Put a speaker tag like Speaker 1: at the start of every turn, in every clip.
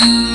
Speaker 1: you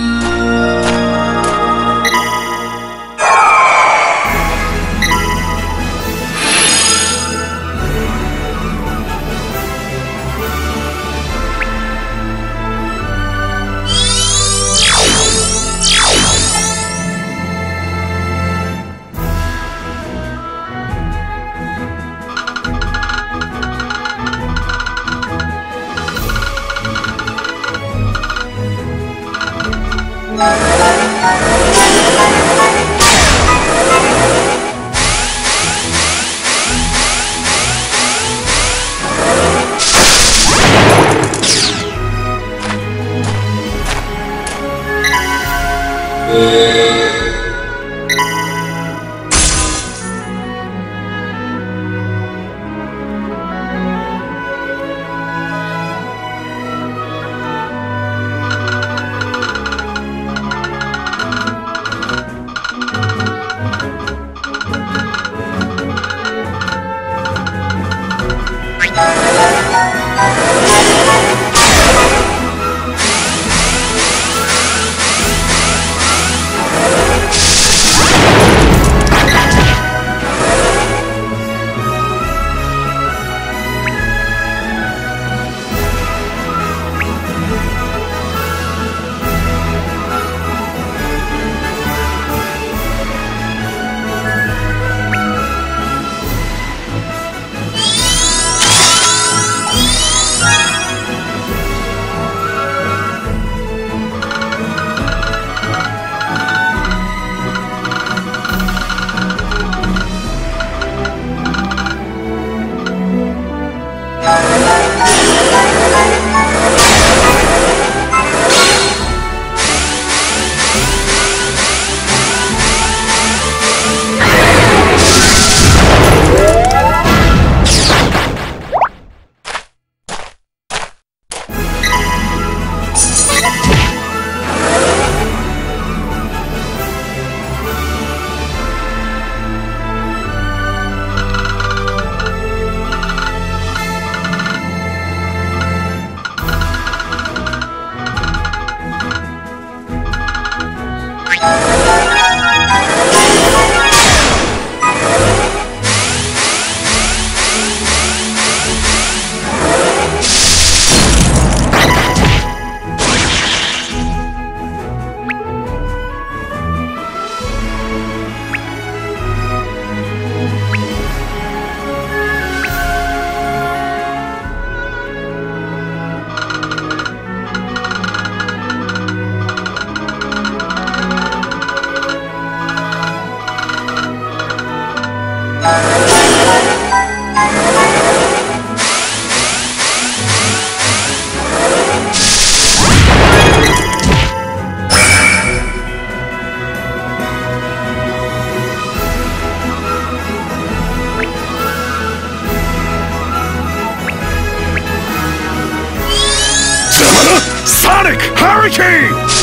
Speaker 1: Sonic Hurricane!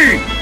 Speaker 1: Hurricane!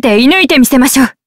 Speaker 1: て射抜いてみせましょう。